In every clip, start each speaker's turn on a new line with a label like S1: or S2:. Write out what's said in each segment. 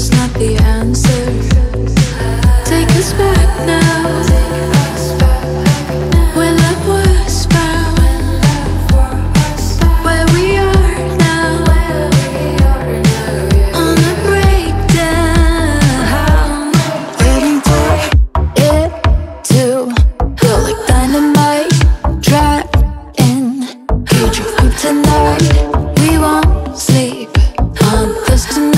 S1: It's not the answer. Take us back now. Where love was found. Where we are now. On a breakdown. It like dynamite. Driving. Tonight. We won't sleep on this tonight.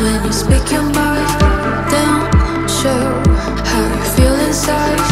S1: When you speak your mind, don't show how you feel inside.